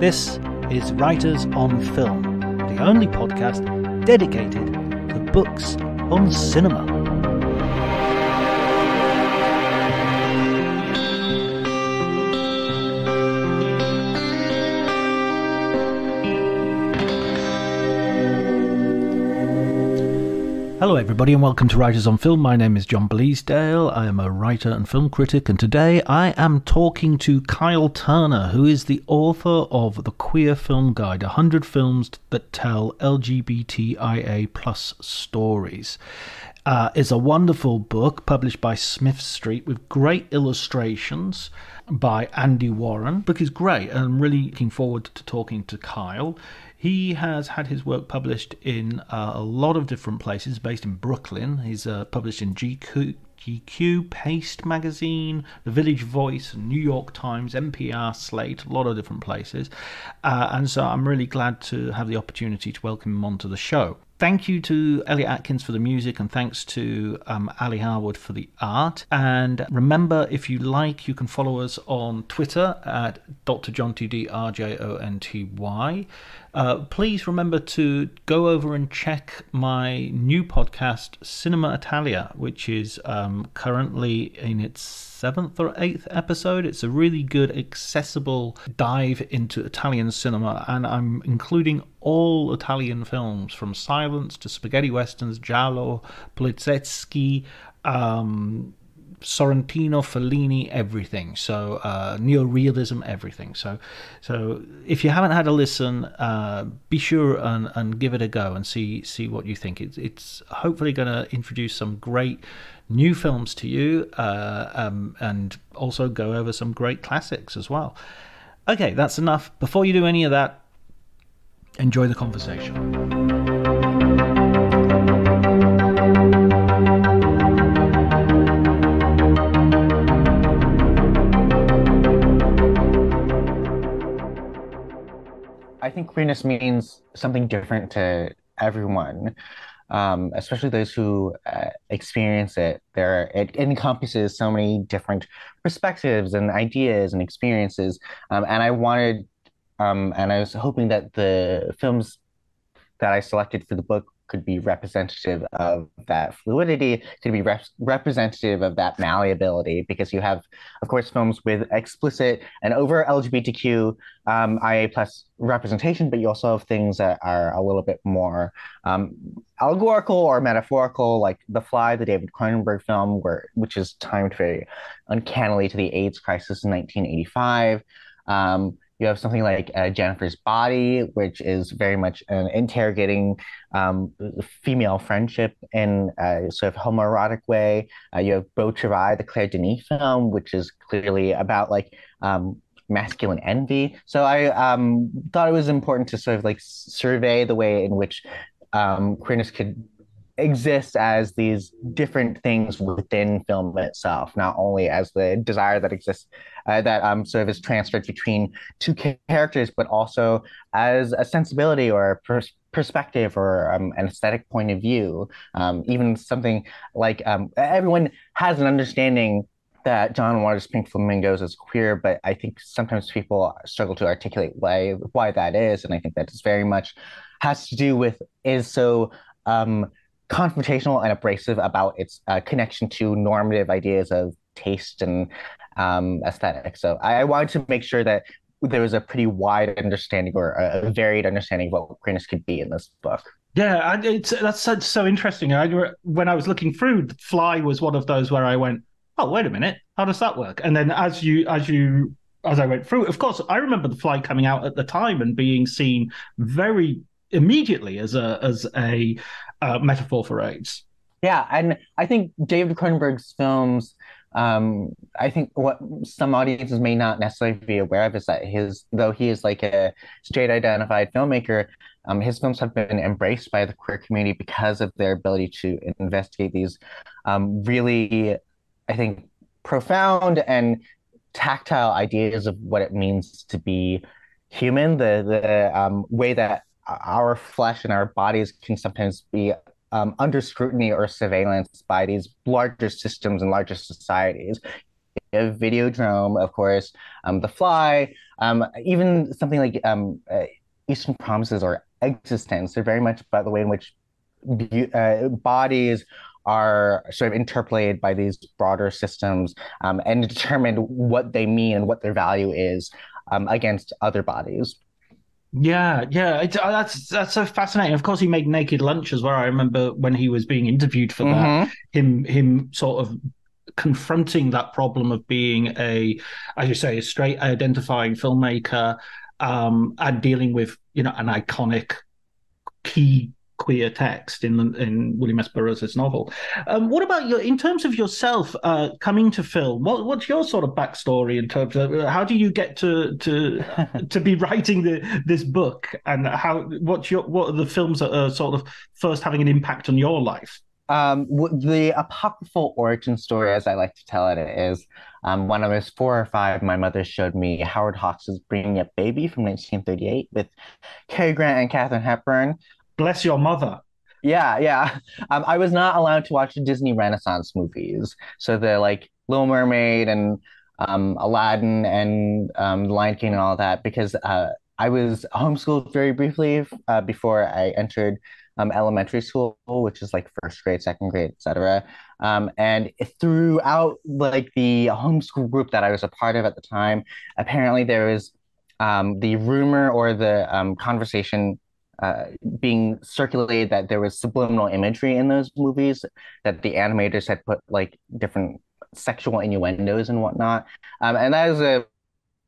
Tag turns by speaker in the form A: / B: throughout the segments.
A: This is Writers on Film, the only podcast dedicated to books on cinema. Everybody, and welcome to Writers on Film. My name is John Bleasdale. I am a writer and film critic, and today I am talking to Kyle Turner, who is the author of The Queer Film Guide 100 Films That Tell LGBTIA Plus Stories. Uh, it's a wonderful book published by Smith Street with great illustrations by Andy Warren. The book is great, and I'm really looking forward to talking to Kyle. He has had his work published in uh, a lot of different places, based in Brooklyn. He's uh, published in GQ, GQ, Paste Magazine, The Village Voice, New York Times, NPR, Slate, a lot of different places. Uh, and so I'm really glad to have the opportunity to welcome him onto the show thank you to Elliot Atkins for the music, and thanks to um, Ali Harwood for the art. And remember, if you like, you can follow us on Twitter at Dr. John T D R J O N T Y. Uh, please remember to go over and check my new podcast, Cinema Italia, which is um, currently in its seventh or eighth episode. It's a really good, accessible dive into Italian cinema, and I'm including all Italian films from silence to spaghetti westerns, giallo, polizieschi, um, Sorrentino, Fellini, everything. So uh, neo-realism, everything. So, so if you haven't had a listen, uh, be sure and, and give it a go and see see what you think. It's it's hopefully going to introduce some great new films to you, uh, um, and also go over some great classics as well. Okay, that's enough. Before you do any of that, enjoy the conversation.
B: I think queerness means something different to everyone, um, especially those who uh, experience it. There, it encompasses so many different perspectives and ideas and experiences. Um, and I wanted, um, and I was hoping that the films that I selected for the book could be representative of that fluidity, could be rep- representative of that malleability, because you have, of course, films with explicit and over LGBTQ um, IA plus representation, but you also have things that are a little bit more um, allegorical or metaphorical, like The Fly, the David Cronenberg film, where which is timed very uncannily to the AIDS crisis in 1985. Um, you have something like uh, Jennifer's Body, which is very much an interrogating um, female friendship in a sort of homoerotic way. Uh, you have Beau Travail, the Claire Denis film, which is clearly about like um, masculine envy. So I um, thought it was important to sort of like survey the way in which um, queerness could exist as these different things within film itself, not only as the desire that exists uh, that um, sort of is transferred between two characters, but also as a sensibility or a pers- perspective or um, an aesthetic point of view. Um, even something like um, everyone has an understanding that John Waters' Pink Flamingos is queer, but I think sometimes people struggle to articulate why why that is, and I think that is very much has to do with is so um, confrontational and abrasive about its uh, connection to normative ideas of taste and um, aesthetic. So I, I, wanted to make sure that there was a pretty wide understanding or a varied understanding of what queerness could be in this book.
A: Yeah, it's that's so, interesting. I, when I was looking through, Fly was one of those where I went, "Oh, wait a minute, how does that work?" And then as you as you as I went through, of course, I remember the Fly coming out at the time and being seen very immediately as a as a uh, metaphor for AIDS.
B: Yeah, and I think David Cronenberg's films. Um, I think what some audiences may not necessarily be aware of is that his, though he is like a straight identified filmmaker, um, his films have been embraced by the queer community because of their ability to investigate these um, really, I think, profound and tactile ideas of what it means to be human. The the um, way that our flesh and our bodies can sometimes be um, under scrutiny or surveillance by these larger systems and larger societies Videodrome, of course, um, The Fly, um, even something like um, uh, Eastern Promises or eXistenZ. They're very much about the way in which uh, bodies are sort of interpolated by these broader systems um, and determine what they mean and what their value is um, against other bodies.
A: Yeah, yeah, it's, uh, that's that's so fascinating. Of course, he made Naked Lunch as well. I remember when he was being interviewed for mm-hmm. that, him him sort of confronting that problem of being a, as you say, a straight identifying filmmaker um, and dealing with you know an iconic key queer text in in William S. Burroughs' novel. Um, what about your in terms of yourself uh, coming to film? What, what's your sort of backstory in terms of uh, how do you get to to to be writing the, this book, and how what's your what are the films that are sort of first having an impact on your life?
B: Um, the apocryphal origin story, as I like to tell it, is um, when I was four or five, my mother showed me Howard Hawks' Bringing Up Baby from 1938 with Cary Grant and Katharine Hepburn.
A: Bless your mother.
B: Yeah, yeah. Um, I was not allowed to watch Disney Renaissance movies. So the like Little Mermaid and um, Aladdin and um, Lion King and all that because uh, I was homeschooled very briefly uh, before I entered um, elementary school, which is like first grade, second grade, etc. Um, and throughout like the homeschool group that I was a part of at the time, apparently there was um, the rumor or the um, conversation uh, being circulated that there was subliminal imagery in those movies that the animators had put like different sexual innuendos and whatnot. Um, and that is a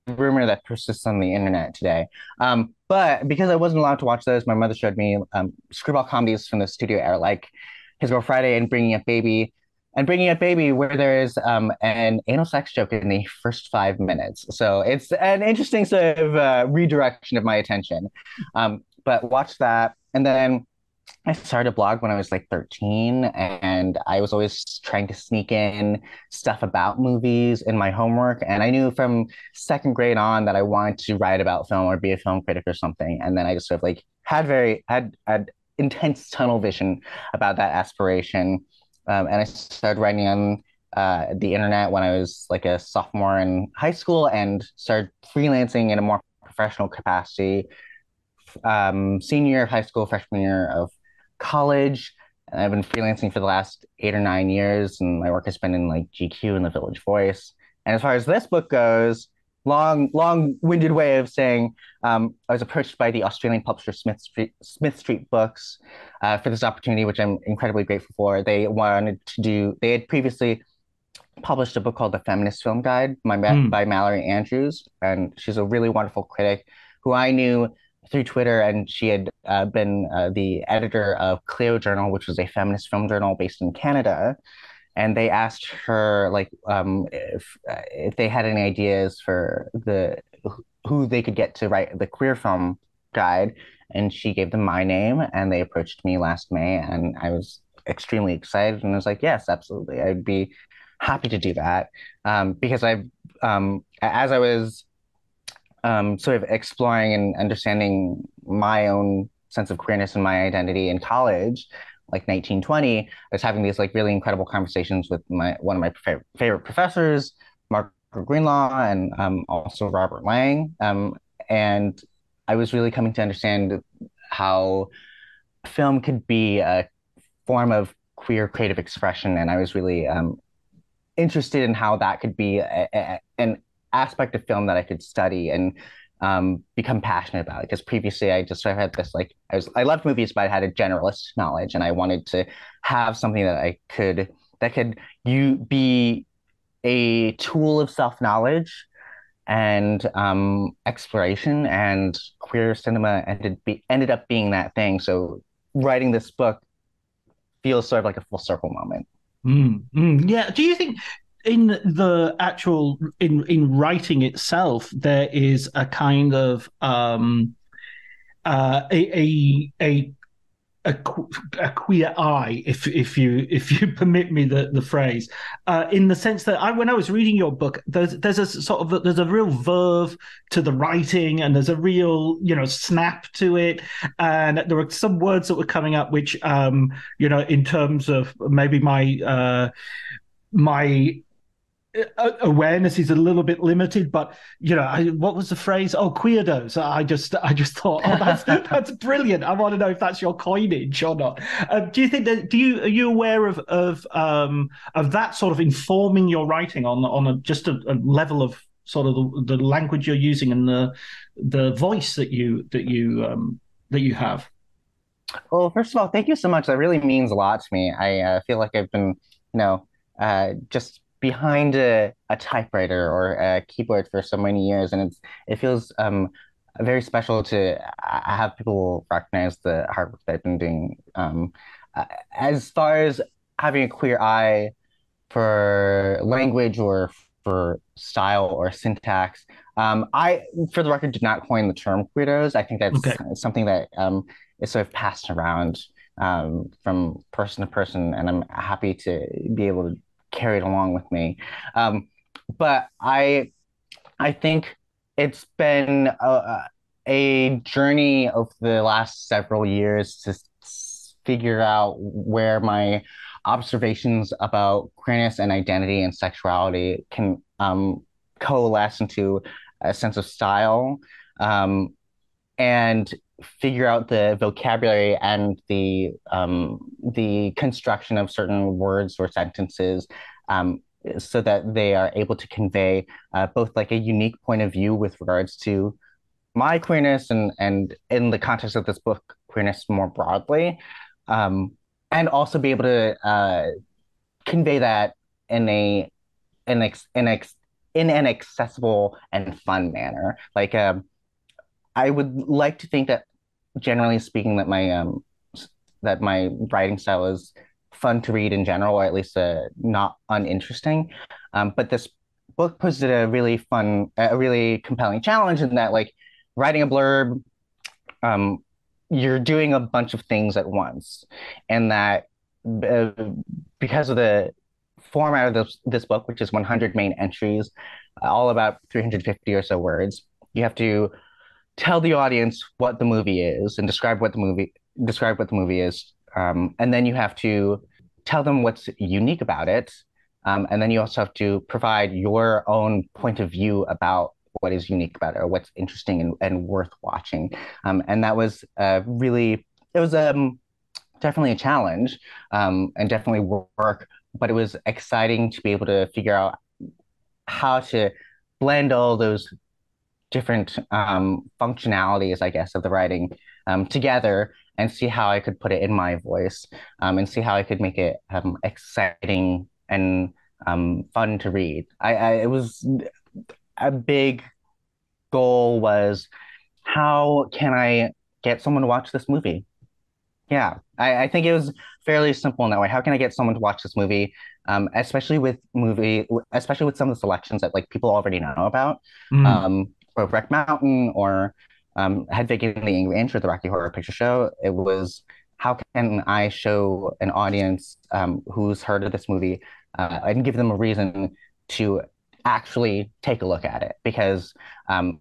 B: rumor that persists on the internet today. Um, but because i wasn't allowed to watch those my mother showed me um, screwball comedies from the studio era like his girl friday and bringing up baby. And bringing up baby where there is um, an anal sex joke in the first five minutes. So it's an interesting sort of uh, redirection of my attention. Um, but watch that. And then I started a blog when I was like 13, and I was always trying to sneak in stuff about movies in my homework. And I knew from second grade on that I wanted to write about film or be a film critic or something. And then I just sort of like had very had had intense tunnel vision about that aspiration. Um, and I started writing on uh, the internet when I was like a sophomore in high school and started freelancing in a more professional capacity um, senior year of high school, freshman year of college. And I've been freelancing for the last eight or nine years, and my work has been in like GQ and the Village Voice. And as far as this book goes, long, long-winded way of saying, um, I was approached by the Australian publisher Smith Street, Smith Street Books uh, for this opportunity, which I'm incredibly grateful for. They wanted to do. They had previously published a book called The Feminist Film Guide by, mm. by Mallory Andrews, and she's a really wonderful critic who I knew through Twitter, and she had uh, been uh, the editor of Cleo Journal, which was a feminist film journal based in Canada. And they asked her like um, if uh, if they had any ideas for the who they could get to write the queer film guide, and she gave them my name, and they approached me last May, and I was extremely excited, and I was like, yes, absolutely, I'd be happy to do that. Um, because I, um, as I was um, sort of exploring and understanding my own sense of queerness and my identity in college, like 1920, I was having these like really incredible conversations with my one of my favorite, favorite professors, Mark Greenlaw, and um, also Robert Lang. Um, and I was really coming to understand how film could be a form of queer creative expression, and I was really um, interested in how that could be a, a, an aspect of film that I could study and um, become passionate about. Because previously, I just sort of had this like I was I loved movies, but I had a generalist knowledge, and I wanted to have something that I could that could you be a tool of self knowledge and um, exploration, and queer cinema ended be, ended up being that thing. So writing this book feels sort of like a full circle moment.
A: Mm, mm, yeah. Do you think in the actual in in writing itself, there is a kind of um, uh, a, a a a, queer eye, if if you if you permit me the the phrase, uh, in the sense that I when I was reading your book, there's there's a sort of a, there's a real verve to the writing, and there's a real you know snap to it, and there were some words that were coming up which um you know in terms of maybe my uh my awareness is a little bit limited, but you know, I, what was the phrase? Oh, queerdos. I just, I just thought, oh, that's that's brilliant. I want to know if that's your coinage or not. Uh, do you think that? Do you are you aware of of um of that sort of informing your writing on on a, just a, a level of sort of the, the, language you're using and the the voice that you that you um that you have?
B: Well, first of all, thank you so much. That really means a lot to me. I uh, feel like I've been, you know, uh, just behind a, a typewriter or a keyboard for so many years, and it's it feels um, very special to have people recognize the hard work that I've been doing. Um, as far as having a queer eye for language or for style or syntax, um, I, for the record, did not coin the term queerdos. I think that's okay. something that um, is sort of passed around um, from person to person, and I'm happy to be able to carry it along with me. Um, but I, I think it's been a, a journey of the last several years to figure out where my observations about queerness and identity and sexuality can um, coalesce into a sense of style um, and figure out the vocabulary and the um, the construction of certain words or sentences um, so that they are able to convey uh, both like a unique point of view with regards to my queerness and and in the context of this book queerness more broadly um, and also be able to uh, convey that in a in ex, in ex, in an accessible and fun manner. Like um, I would like to think that generally speaking that my um that my writing style is fun to read in general, or at least uh, not uninteresting. Um, but this book posed a really fun, a really compelling challenge in that, like, writing a blurb, um, you're doing a bunch of things at once, and that uh, because of the format of this this book, which is 100 main entries, all about 350 or so words, you have to tell the audience what the movie is and describe what the movie describe what the movie is um, and then you have to tell them what's unique about it um, and then you also have to provide your own point of view about what is unique about it or what's interesting and, and worth watching. Um, and that was really it was um, definitely a challenge um, and definitely work but it was exciting to be able to figure out how to blend all those different um, functionalities, I guess, of the writing um, together and see how I could put it in my voice um, and see how I could make it um, exciting and um, fun to read. I, I, it was a big goal was how can I get someone to watch this movie? Yeah, I, I think it was fairly simple in that way. How can I get someone to watch this movie? Um, especially with movie, especially with some of the selections that like people already know about. Mm. Um, Brokeback Mountain or um, Hedwig the Angry Inch or the Rocky Horror Picture Show. It was how can I show an audience um, who's heard of this movie uh, and give them a reason to actually take a look at it because um,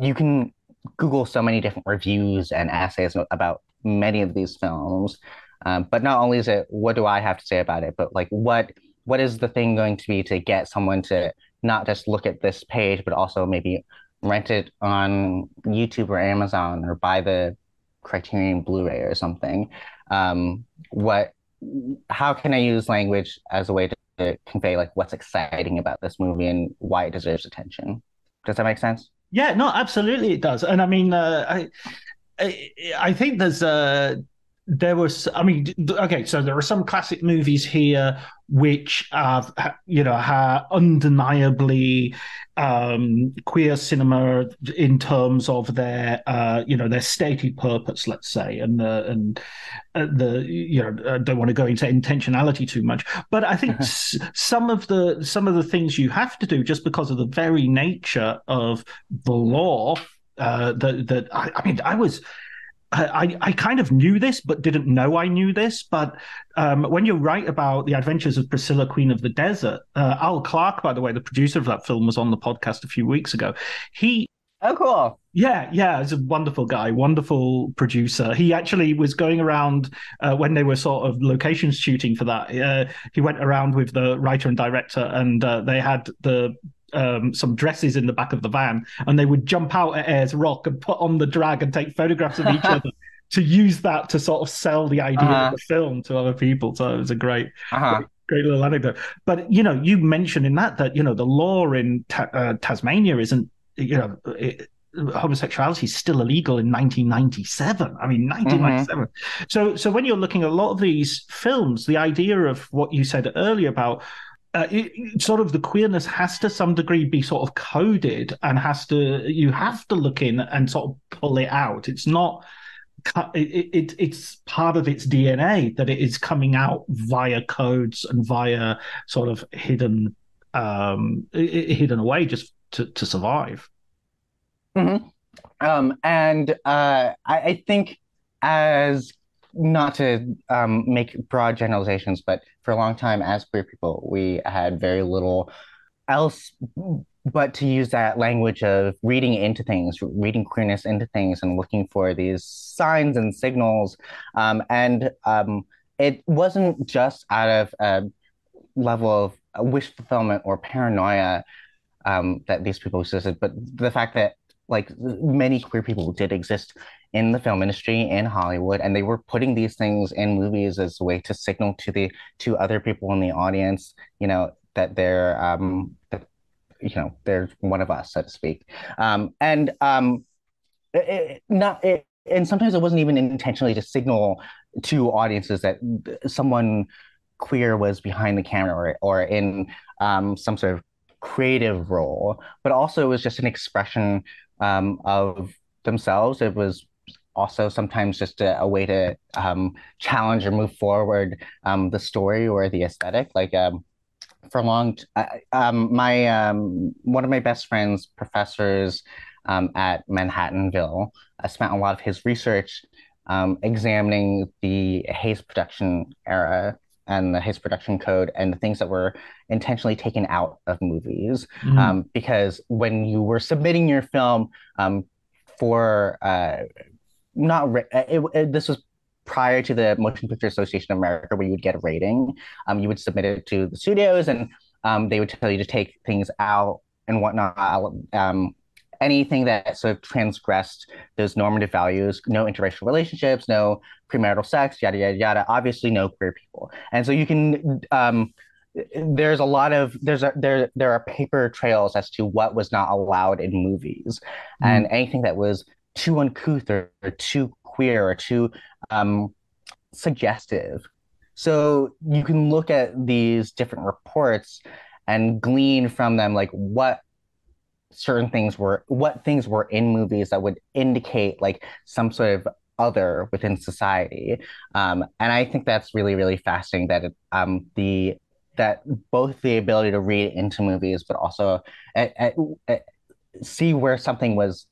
B: you can Google so many different reviews and essays about many of these films. Um, but not only is it what do I have to say about it, but like what what is the thing going to be to get someone to not just look at this page, but also maybe rent it on YouTube or Amazon or buy the Criterion Blu-ray or something. Um, what? How can I use language as a way to, convey like what's exciting about this movie and why it deserves attention? Does that make sense?
A: Yeah, no, absolutely it does. And I mean, uh, I, I, I think there's uh, there was i mean okay so there are some classic movies here which have you know are undeniably um, queer cinema in terms of their uh, you know their stated purpose let's say and the and uh, the you know I don't want to go into intentionality too much. But i think some of the some of the things you have to do just because of the very nature of the law uh, that that I, I mean i was I, I kind of knew this, but didn't know I knew this. But um, when you write about the adventures of Priscilla, Queen of the Desert, uh, Al Clark, by the way, the producer of that film, was on the podcast a few weeks ago. He
B: Oh, cool.
A: Yeah, yeah, he's a wonderful guy, wonderful producer. He actually was going around uh, when they were sort of location shooting for that. Uh, he went around with the writer and director, and uh, they had the um, some dresses in the back of the van, and they would jump out at Ayers Rock and put on the drag and take photographs of each other to use that to sort of sell the idea uh-huh. of the film to other people. So it was a great, uh-huh. great, great, little anecdote. But you know, you mentioned in that that you know the law in ta- uh, Tasmania isn't you know. It, homosexuality is still illegal in 1997 i mean 1997 mm-hmm. so so when you're looking at a lot of these films the idea of what you said earlier about uh, it, sort of the queerness has to some degree be sort of coded and has to you have to look in and sort of pull it out it's not it, it, it's part of its dna that it is coming out via codes and via sort of hidden um hidden away just to, to survive
B: mm-hmm. um and uh I, I think as not to um, make broad generalizations, but for a long time as queer people, we had very little else but to use that language of reading into things, reading queerness into things, and looking for these signs and signals. Um, and um, it wasn't just out of a level of wish fulfillment or paranoia um, that these people existed, but the fact that like many queer people did exist in the film industry in Hollywood, and they were putting these things in movies as a way to signal to the to other people in the audience, you know, that they're um that you know they're one of us, so to speak. Um, and um, it, not it, and sometimes it wasn't even intentionally to signal to audiences that someone queer was behind the camera or or in um some sort of creative role, but also it was just an expression um, of themselves. It was also sometimes just a, a way to um, challenge or move forward um, the story or the aesthetic. Like um, for long, uh, um, my um, one of my best friends, professors um, at Manhattanville, uh, spent a lot of his research um, examining the Hays production era and the Hays production code and the things that were intentionally taken out of movies. Um, because when you were submitting your film um, for uh, not uh, it, it, this was prior to the Motion Picture Association of America, where you would get a rating. Um, you would submit it to the studios, and um, they would tell you to take things out and whatnot. Um, anything that sort of transgressed those normative values, no interracial relationships, no premarital sex, yada yada yada. Obviously, no queer people, and so you can. Um, there's a lot of there's a there there are paper trails as to what was not allowed in movies, mm. and anything that was too uncouth or, or too queer or too um, suggestive. So you can look at these different reports and glean from them like what certain things were what things were in movies that would indicate like some sort of other within society um, and i think that's really really fascinating that it, um, the that both the ability to read into movies but also at, at, at see where something was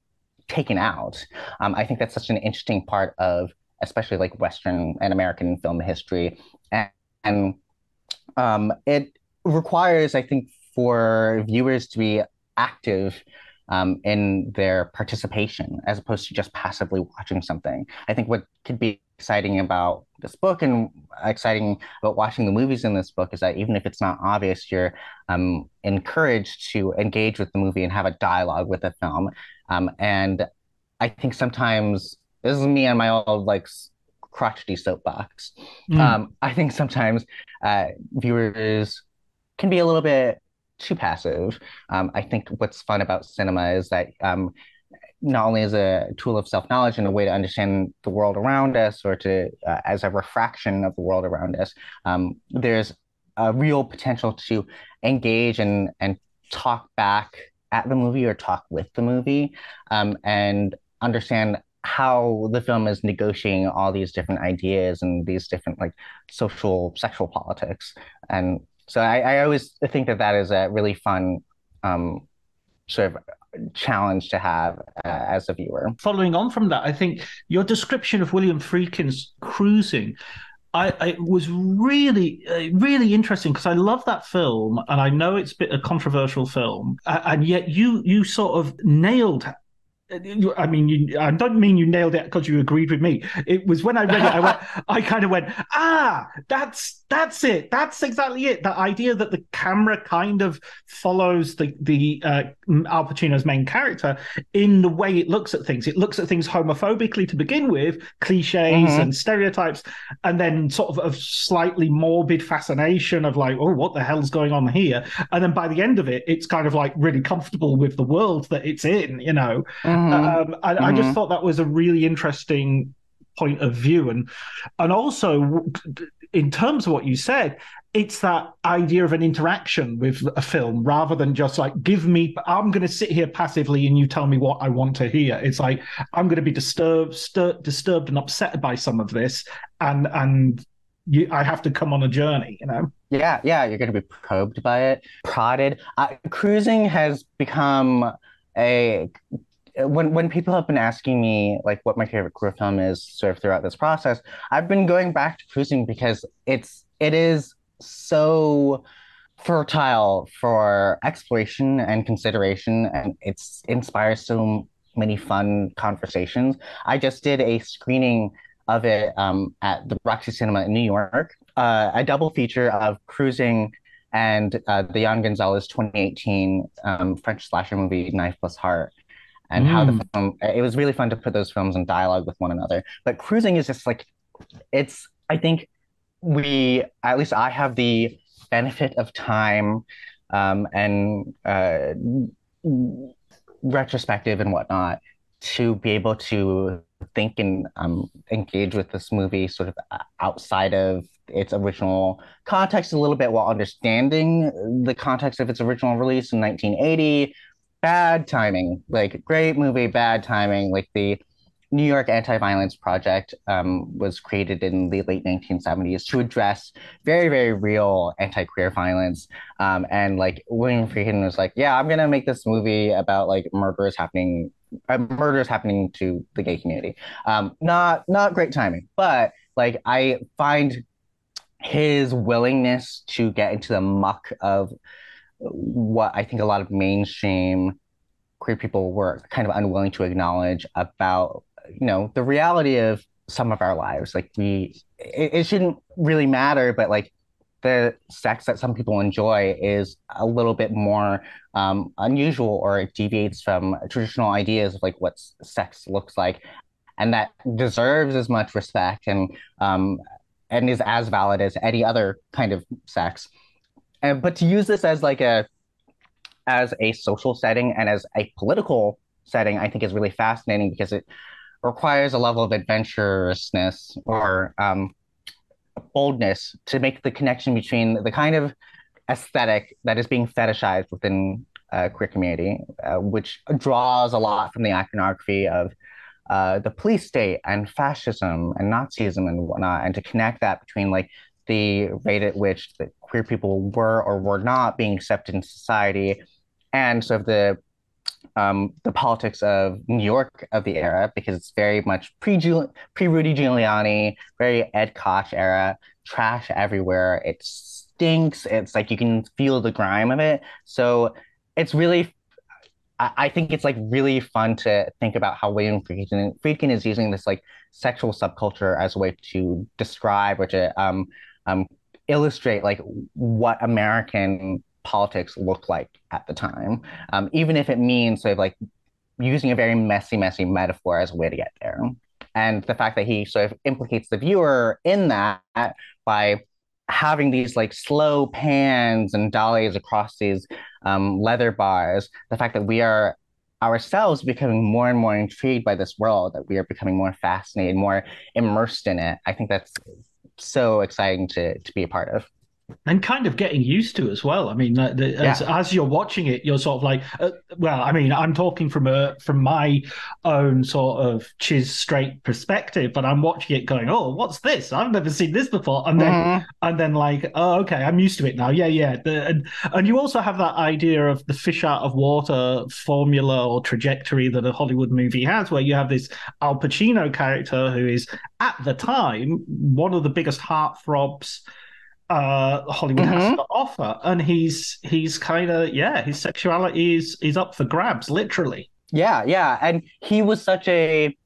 B: taken out. Um, I think that's such an interesting part of, especially like Western and American film history, and, and um, it requires, I think, for viewers to be active um, in their participation as opposed to just passively watching something. I think what could be exciting about this book and exciting about watching the movies in this book is that even if it's not obvious, you're um, encouraged to engage with the movie and have a dialogue with the film. Um, and I think sometimes this is me on my old like crotchety soapbox. Mm. Um, I think sometimes uh, viewers can be a little bit too passive. Um, I think what's fun about cinema is that um, not only as a tool of self knowledge and a way to understand the world around us, or to uh, as a refraction of the world around us, um, there's a real potential to engage and and talk back at the movie or talk with the movie, um, and understand how the film is negotiating all these different ideas and these different like social sexual politics and so I, I always think that that is a really fun um, sort of challenge to have uh, as a viewer.
A: Following on from that, I think your description of William Friedkin's cruising. I, I was really, uh, really interesting because I love that film, and I know it's a bit a controversial film, and yet you you sort of nailed I mean, you, I don't mean you nailed it because you agreed with me. It was when I read it, I went, I kind of went, ah, that's that's it. That's exactly it. The idea that the camera kind of follows the the uh, Al Pacino's main character in the way it looks at things. It looks at things homophobically to begin with, cliches mm-hmm. and stereotypes, and then sort of a slightly morbid fascination of like, oh, what the hell's going on here? And then by the end of it, it's kind of like really comfortable with the world that it's in, you know. Mm-hmm. Mm-hmm. Um, I, mm-hmm. I just mm-hmm. thought that was a really interesting point of view, and and also in terms of what you said, it's that idea of an interaction with a film rather than just like give me i'm going to sit here passively and you tell me what i want to hear it's like i'm going to be disturbed stir, disturbed and upset by some of this and and you, i have to come on a journey you know
B: yeah yeah you're going to be probed by it prodded uh, cruising has become a when when people have been asking me like what my favorite queer film is sort of throughout this process, I've been going back to cruising because it's it is so fertile for exploration and consideration and it's inspires so many fun conversations. I just did a screening of it um, at the Roxy Cinema in New York, uh, a double feature of cruising and uh, the Yann Gonzalez 2018 um, French slasher movie Knife Plus Heart and mm. how the mm. film it was really fun to put those films in dialogue with one another but cruising is just like it's i think we at least i have the benefit of time um, and uh, retrospective and whatnot to be able to think and um, engage with this movie sort of outside of its original context a little bit while understanding the context of its original release in 1980 bad timing. Like great movie, bad timing. Like the New York Anti-Violence Project um, was created in the late 1970s to address very, very real anti-queer violence. Um, and like William Friedkin was like, "Yeah, I'm gonna make this movie about like murders happening, uh, murders happening to the gay community." Um, not not great timing, but like I find his willingness to get into the muck of what I think a lot of mainstream queer people were kind of unwilling to acknowledge about, you know, the reality of some of our lives. Like we, it, it shouldn't really matter, but like the sex that some people enjoy is a little bit more um, unusual or it deviates from traditional ideas of like what sex looks like and that deserves as much respect and um, and is as valid as any other kind of sex and but to use this as like a as a social setting and as a political setting, I think is really fascinating because it requires a level of adventurousness or um, boldness to make the connection between the kind of aesthetic that is being fetishized within a queer community, uh, which draws a lot from the iconography of uh, the police state and fascism and Nazism and whatnot, and to connect that between like the rate at which the queer people were or were not being accepted in society, and sort of the um, the politics of New York of the era, because it's very much pre pre Rudy Giuliani, very Ed Koch era, trash everywhere. It stinks. It's like you can feel the grime of it. So it's really I, think it's like really fun to think about how William Friedkin, Friedkin is using this like sexual subculture as a way to describe or to um, um, illustrate like what American politics looked like at the time, um, even if it means sort of like using a very messy, messy metaphor as a way to get there. And the fact that he sort of implicates the viewer in that by having these like slow pans and dollies across these um, leather bars, the fact that we are ourselves becoming more and more intrigued by this world, that we are becoming more fascinated, more immersed in it. I think that's so exciting to to be a part of
A: and kind of getting used to as well. I mean, the, as, yeah. as, you're watching it, you're sort of like, uh, well, I mean, I'm talking from a from my own sort of cis straight perspective, but I'm watching it going, oh, what's this? I've never seen this before, and then mm-hmm. and then like, oh, okay, I'm used to it now. Yeah, yeah. The, and and you also have that idea of the fish out of water formula or trajectory that a Hollywood movie has, where you have this Al Pacino character who is at the time one of the biggest heartthrobs uh, Hollywood mm-hmm. has to offer, and he's he's kind of yeah, his sexuality is is up for grabs, literally.
B: Yeah, yeah. And he was such a,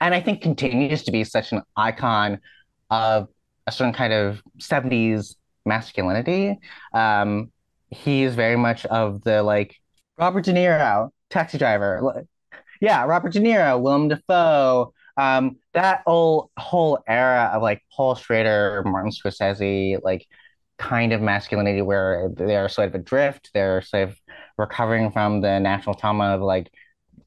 B: and I think continues to be such an icon of a certain kind of 70s masculinity. Um, he is very much of the like Robert De Niro, taxi driver. Yeah, Robert De Niro, Willem Dafoe, um, that whole whole era of like Paul Schrader, Martin Scorsese, like kind of masculinity where they're sort of adrift, they're sort of recovering from the national trauma of like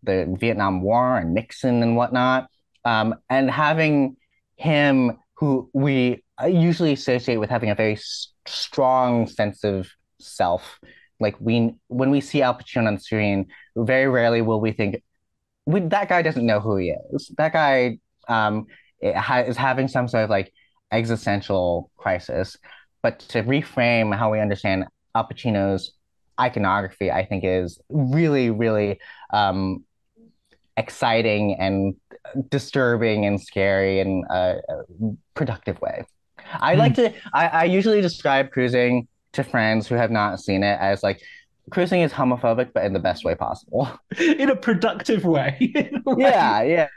B: the Vietnam War and Nixon and whatnot. Um, and having him, who we usually associate with having a very s- strong sense of self, like we when we see Al Pacino on screen, very rarely will we think, we, that guy doesn't know who he is. That guy um, is having some sort of like existential crisis. But to reframe how we understand Al Pacino's iconography, I think is really, really um, exciting and disturbing and scary in a, a productive way. I mm. like to, I, I usually describe cruising to friends who have not seen it as like cruising is homophobic, but in the best way possible.
A: in a productive way.
B: A way. Yeah, yeah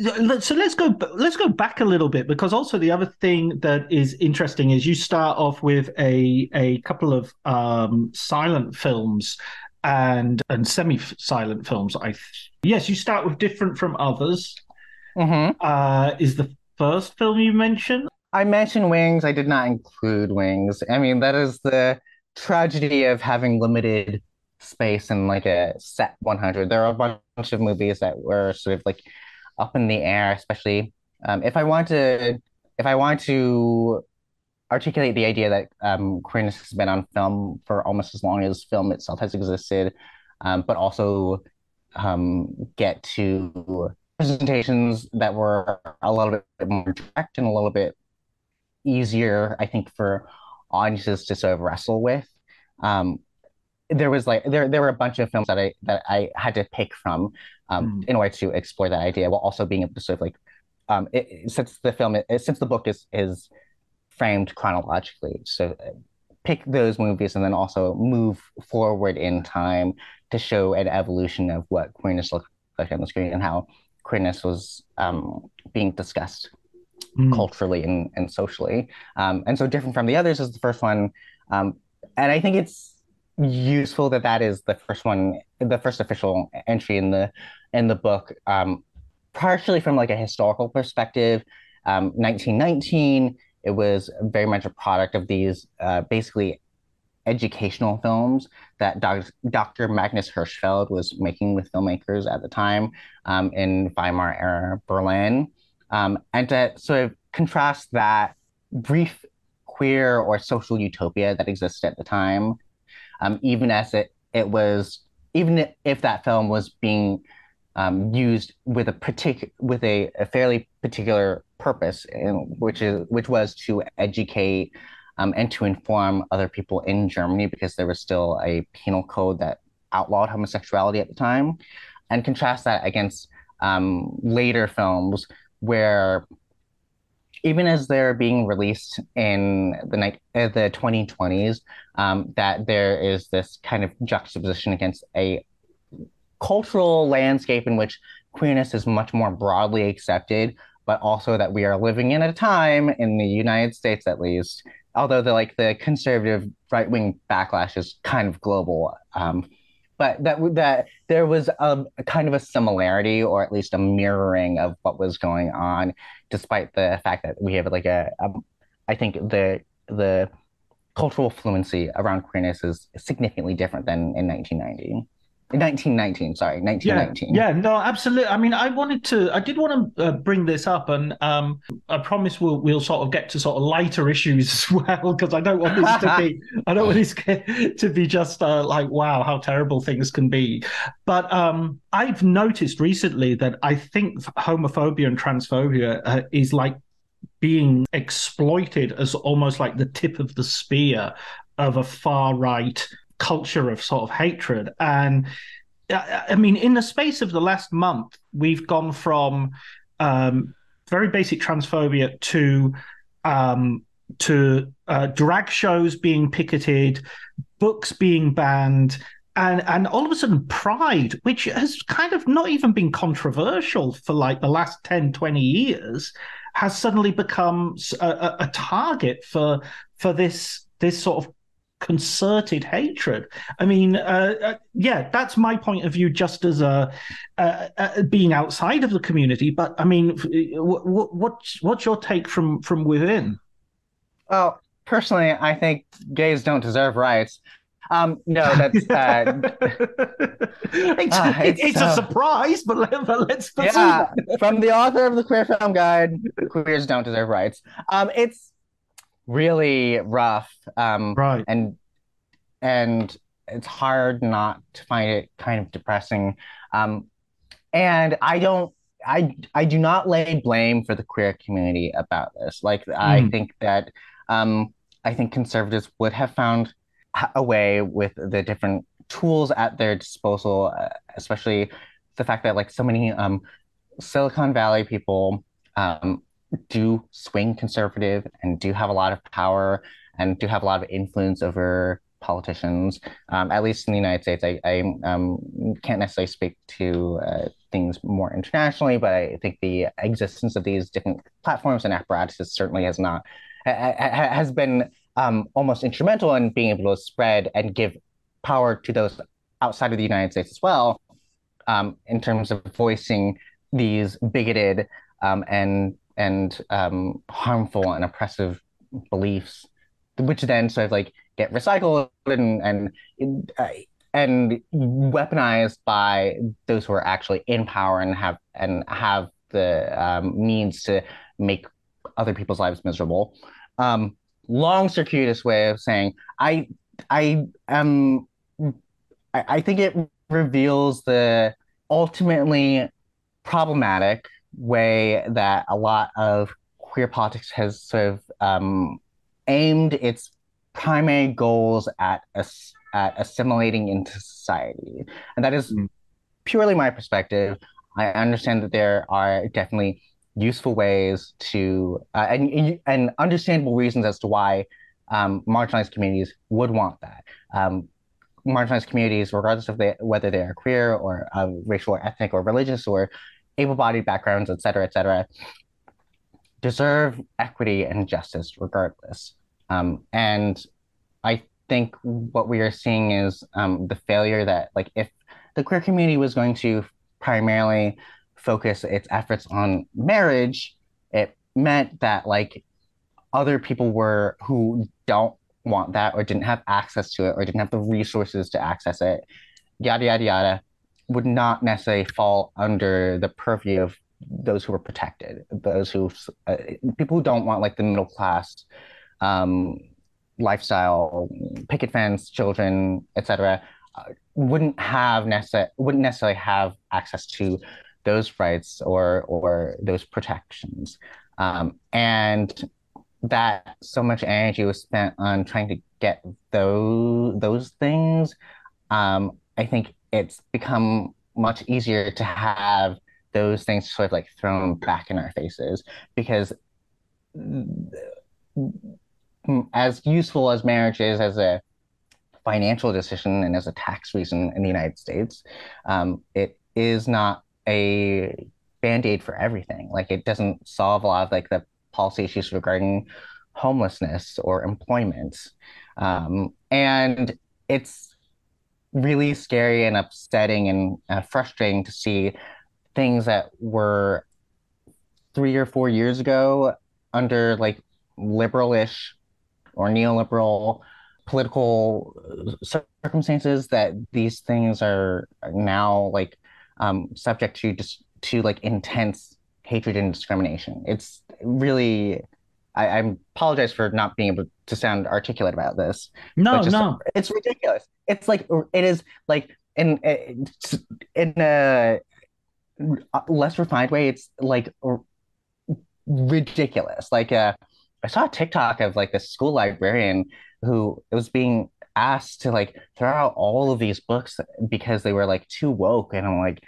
A: so let's go let's go back a little bit because also the other thing that is interesting is you start off with a a couple of um, silent films and and semi silent films i yes you start with different from others
B: mm-hmm.
A: uh, is the first film you mentioned
B: i mentioned wings i did not include wings i mean that is the tragedy of having limited space in like a set 100 there are a bunch of movies that were sort of like up in the air, especially um, if I want to if I want to articulate the idea that um, queerness has been on film for almost as long as film itself has existed, um, but also um, get to presentations that were a little bit more direct and a little bit easier, I think, for audiences to sort of wrestle with. Um, there was like there there were a bunch of films that I that I had to pick from um, mm. in order to explore that idea while also being able to sort of like um, it, since the film it, since the book is is framed chronologically so uh, pick those movies and then also move forward in time to show an evolution of what queerness looked like on the screen and how queerness was um, being discussed mm. culturally and, and socially um, and so different from the others is the first one um, and I think it's useful that that is the first one, the first official entry in the in the book. Um, partially from like a historical perspective, um, 1919 it was very much a product of these uh, basically educational films that Dr. Magnus Hirschfeld was making with filmmakers at the time um, in Weimar era Berlin. Um, and to sort of contrast that brief queer or social utopia that existed at the time um, even as it it was even if that film was being um, used with a particular with a, a, fairly particular purpose, in, which is which was to educate um, and to inform other people in Germany because there was still a penal code that outlawed homosexuality at the time, and contrast that against um, later films where even as they're being released in the night uh, the 2020s um, that there is this kind of juxtaposition against a cultural landscape in which queerness is much more broadly accepted but also that we are living in a time in the united states at least although the like the conservative right-wing backlash is kind of global um, but that that there was a, a, kind of a similarity or at least a mirroring of what was going on despite the fact that we have like a, a I think the the cultural fluency around queerness is significantly different than in 1990 1919 sorry 1919
A: yeah, yeah no absolutely i mean i wanted to i did want to uh, bring this up and um i promise we'll we'll sort of get to sort of lighter issues as well because i don't want this to be i don't want this to be just uh, like wow how terrible things can be. But um i've noticed recently that i think homophobia and transphobia uh, is like being exploited as almost like the tip of the spear of a far right culture of sort of hatred. And I mean, in the space of the last month, we've gone from um, very basic transphobia to um, to uh, drag shows being picketed, books being banned, and and all of a sudden pride which has kind of not even been controversial for like the last 10 20 years has suddenly become a, a target for for this this sort of concerted hatred. I mean, uh, uh, yeah, that's my point of view, just as a uh, uh, being outside of the community. But I mean, what, what's what's your take from from within?
B: Well, personally, I think gays don't deserve rights. Um, no, that's uh,
A: it's, uh, it's, it's a surprise, but, let, us
B: yeah. from the author of the Queer Film Guide, queers don't deserve rights. Um, it's really rough. Um,
A: right.
B: And and it's hard not to find it kind of depressing. Um, and I don't. I I do not lay blame for the queer community about this. Like mm. I hmm. think that um, I think conservatives would have found a way with the different tools at their disposal, uh, especially the fact that like so many um, Silicon Valley people um, do swing conservative and do have a lot of power and do have a lot of influence over politicians. Um, at least in the United States, I, I um, can't necessarily speak to uh, things more internationally, but I think the existence of these different platforms and apparatuses certainly has not ha, has been um, almost instrumental in being able to spread and give power to those outside of the United States as well, um, in terms of voicing these bigoted um, and and um, harmful and oppressive beliefs, which then sort of like get recycled and and and weaponized by those who are actually in power and have and have the um, means to make other people's lives miserable. Um, long circuitous way of saying I I am I, I think it reveals the ultimately problematic way that a lot of queer politics has sort of um, aimed its primary goals at as, at assimilating into society, and that is mm. purely my perspective. I understand that there are definitely useful ways to uh, and and understandable reasons as to why um, marginalized communities would want that. Um, marginalized communities, regardless of the, whether they are queer or uh, racial or ethnic or religious or able-bodied backgrounds, et cetera, et cetera, deserve equity and justice regardless. Um, and I think what we are seeing is um, the failure that, like, if the queer community was going to primarily focus its efforts on marriage, it meant that like other people were who don't want that or didn't have access to it or didn't have the resources to access it, yada yada yada, would not necessarily fall under the purview of those who are protected, those who uh, people who don't want like the middle class um, lifestyle, picket fence, children, etc. Uh, wouldn't have necessarily wouldn't necessarily have access to those rights or or those protections, um, and that so much energy was spent on trying to get those those things. Um, I think it's become much easier to have those things sort of like thrown back in our faces because as useful as marriage is as a financial decision and as a tax reason in the United States, um, it is not a band-aid for everything. Like it doesn't solve a lot of like the policy issues regarding homelessness or employment. Um, and it's really scary and upsetting and uh, frustrating to see things that were three or four years ago under like liberalish or neoliberal political uh, circumstances that these things are now like um, subject to just to like intense hatred and discrimination. It's really I, I apologize for not being able to sound articulate about this.
A: No, just, no,
B: it's ridiculous. It's like it is like in in a less refined way. It's like ridiculous. Like uh, I saw a TikTok of like the school librarian who was being asked to like throw out all of these books because they were like too woke and i'm like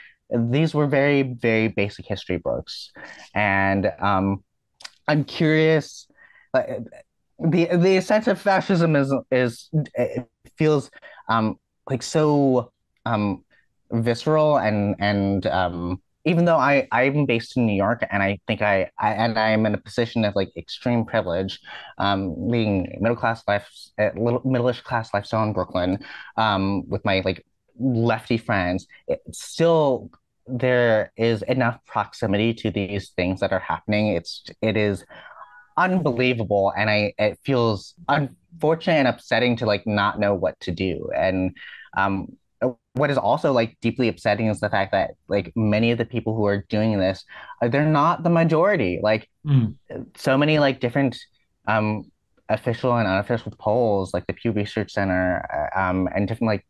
B: these were very very basic history books and um i'm curious like the the sense of fascism is is it feels um like so um visceral and and um even though I I'm based in New York and I think I, I and I'm in a position of like extreme privilege, um, leading middle class life, uh, little middle-ish class lifestyle in Brooklyn, um, with my like lefty friends. It's still there is enough proximity to these things that are happening. It's it is unbelievable, and I it feels unfortunate and upsetting to like not know what to do. And um, what is also like deeply upsetting is the fact that like many of the people who are doing this, uh, they're not the majority. Like mm. so many like different um official and unofficial polls, like the Pew Research Center, uh, um, and different like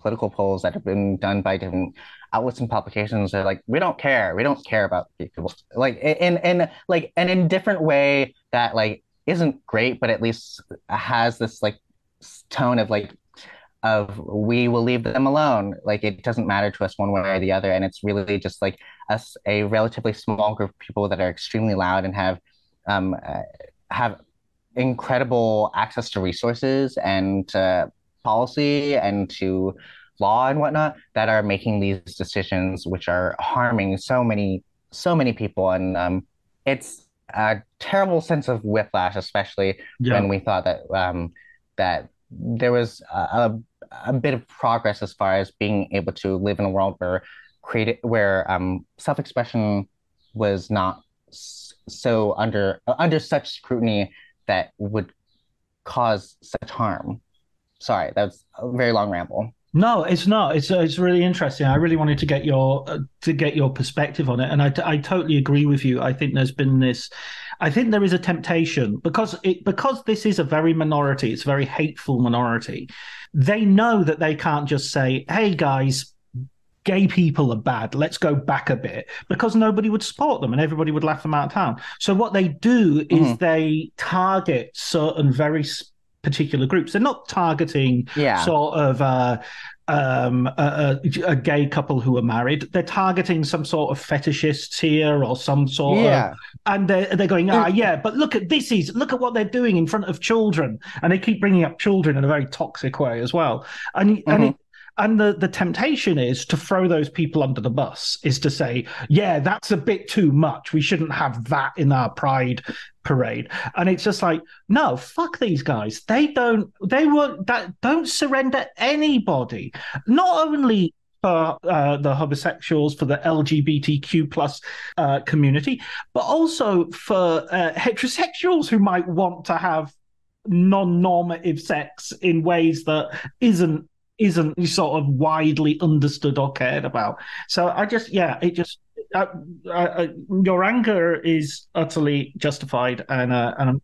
B: political polls that have been done by different outlets and publications are like, we don't care. We don't care about people. Like in in like an indifferent way that like isn't great, but at least has this like tone of like of we will leave them alone. Like it doesn't matter to us one way or the other. And it's really just like us, a relatively small group of people that are extremely loud and have um, uh, have incredible access to resources and uh, policy and to law and whatnot that are making these decisions which are harming so many so many people and um, it's a terrible sense of whiplash especially yeah. when we thought that um, that there was a, a bit of progress as far as being able to live in a world where created where um, self-expression was not so under under such scrutiny that would cause such harm. Sorry, that was a very long ramble.
A: No, it's not. It's uh, it's really interesting. I really wanted to get your uh, to get your perspective on it, and I, I totally agree with you. I think there's been this. I think there is a temptation because it because this is a very minority. It's a very hateful minority. They know that they can't just say, "Hey guys, gay people are bad. Let's go back a bit because nobody would support them and everybody would laugh them out of town. So what they do is mm-hmm. they target certain very particular groups. They're not targeting yeah. sort of uh, um, a, a, gay couple who are married. They're targeting some sort of fetishists here or some sort yeah. of, and they're, they're going, ah, yeah, but look at this is, look at what they're doing in front of children. And they keep bringing up children in a very toxic way as well. And, mm-hmm. and it, and the, the temptation is to throw those people under the bus, is to say, yeah, that's a bit too much. We shouldn't have that in our pride parade. And it's just like, no, fuck these guys. They don't, they were that don't surrender anybody. Not only for uh, the homosexuals, for the LGBTQ plus uh, community, but also for uh, heterosexuals who might want to have non-normative sex in ways that isn't isn't sort of widely understood or cared about. So I just, yeah, it just, uh, uh, your anger is utterly justified, and uh, and I'm,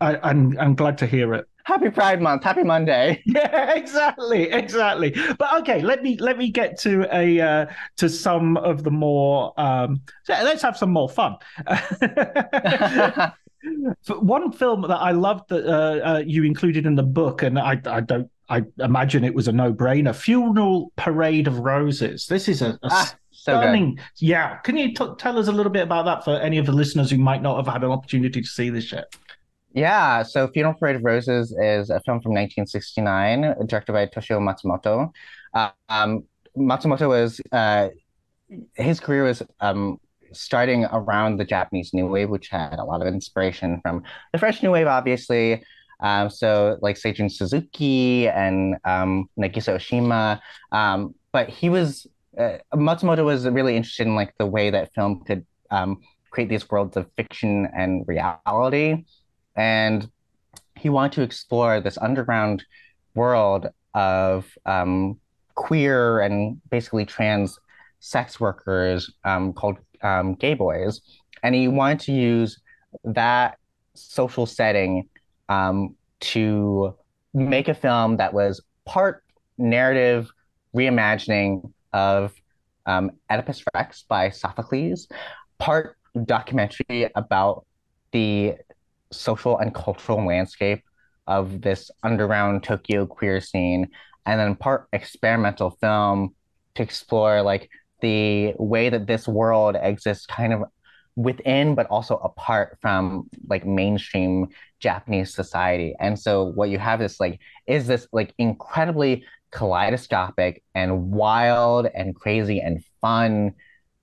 A: I, I'm I'm glad to hear it.
B: Happy Pride Month, Happy Monday.
A: Yeah, exactly, exactly. But okay, let me let me get to a uh, to some of the more. Um, let's have some more fun. one film that I loved that uh, uh, you included in the book, and I, I don't I imagine it was a no-brainer. Funeral Parade of Roses. This is a, a ah, stunning. So yeah, can you t- tell us a little bit about that for any of the listeners who might not have had an opportunity to see this yet?
B: Yeah, so Funeral Parade of Roses is a film from 1969, directed by Toshio Matsumoto. Uh, um, Matsumoto was uh, his career was um, starting around the Japanese New Wave, which had a lot of inspiration from the French New Wave, obviously, um, so like Seijun Suzuki and um, Nagisa Oshima. Um, but he was uh, Matsumoto was really interested in like the way that film could um, create these worlds of fiction and reality, and he wanted to explore this underground world of um, queer and basically trans sex workers um, called gay boys, and he wanted to use that social setting um, to make a film that was part narrative reimagining of um, Oedipus Rex by Sophocles, part documentary about the social and cultural landscape of this underground Tokyo queer scene, and then part experimental film to explore like the way that this world exists kind of within but also apart from like mainstream Japanese society. And so what you have is like is this like incredibly kaleidoscopic and wild and crazy and fun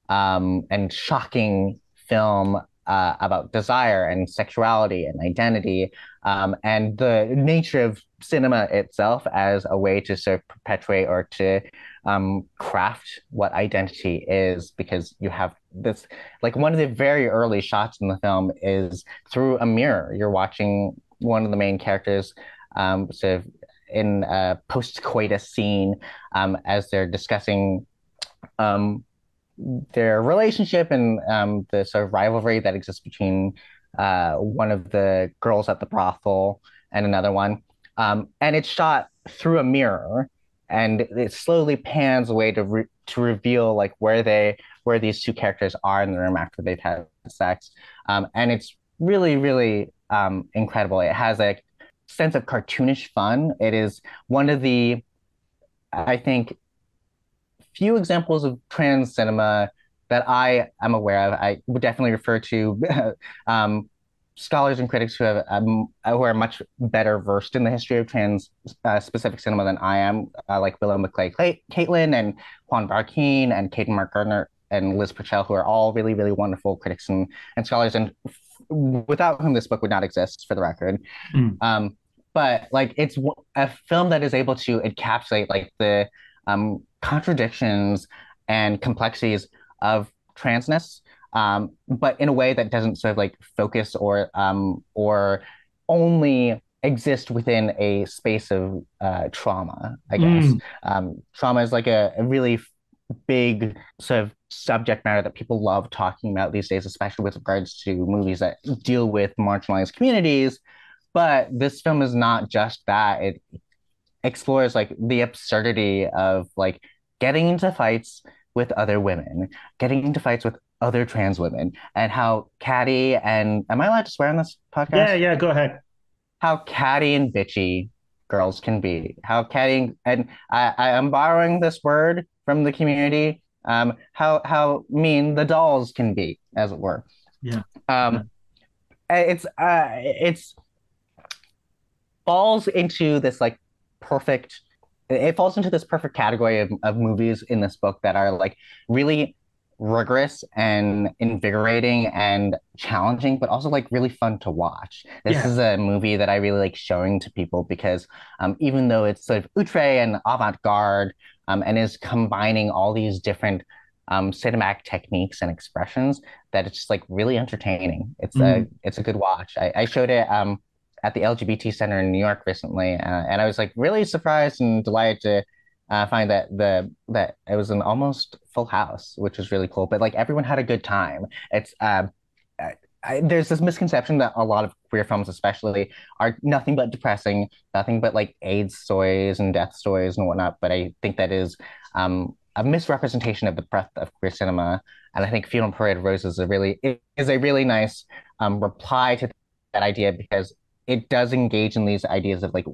B: um, and shocking film uh, about desire and sexuality and identity um, and the nature of cinema itself as a way to sort of perpetuate or to um, craft what identity is because you have this like one of the very early shots in the film is through a mirror you're watching one of the main characters um, sort of in a post-coitus scene um, as they're discussing um, their relationship and um, the sort of rivalry that exists between uh, one of the girls at the brothel and another one. Um, and it's shot through a mirror and it slowly pans away to re- to reveal like where they where these two characters are in the room after they've had sex. Um, and it's really really um, incredible. It has a sense of cartoonish fun. It is one of the i think few examples of trans cinema that I am aware of. I would definitely refer to um, scholars and critics who have um, who are much better versed in the history of trans uh, specific cinema than I am, uh, like Willow Maclay Caitlin and Juan Barquin and Caden Mark Gardner and Liz Purchell, who are all really, really wonderful critics and, and scholars, and f- without whom this book would not exist, for the record. Mm. Um, but like, it's a film that is able to encapsulate like the um, contradictions and complexities of transness, um, but in a way that doesn't sort of like focus or um, or only exist within a space of uh, trauma. I guess mm. um, trauma is like a, a really big sort of subject matter that people love talking about these days, especially with regards to movies that deal with marginalized communities. But this film is not just that. It explores like the absurdity of like getting into fights with other women, getting into fights with other trans women, and how catty and am I allowed to swear on this podcast?
A: Yeah, yeah, go ahead.
B: How catty and bitchy girls can be. How catty and I, I am borrowing this word from the community. Um, how how mean the dolls can be, as it were.
A: Yeah.
B: Um, it's uh, it's falls into this like perfect it falls into this perfect category of, of movies in this book that are like really rigorous and invigorating and challenging, but also like really fun to watch. This yeah. is a movie that I really like showing to people because um, even though it's sort of outre and avant-garde um, and is combining all these different um, cinematic techniques and expressions, that it's just like really entertaining. It's mm. a it's a good watch. I, I showed it um, at the LGBT Center in New York recently, uh, and I was like really surprised and delighted to uh, find that the that it was an almost full house, which was really cool. But like everyone had a good time. It's uh, I, there's this misconception that a lot of queer films, especially, are nothing but depressing, nothing but like AIDS stories and death stories and whatnot. But I think that is um, a misrepresentation of the breadth of queer cinema. And I think Funeral Parade of Roses is a really is a really nice um, reply to that idea because it does engage in these ideas of like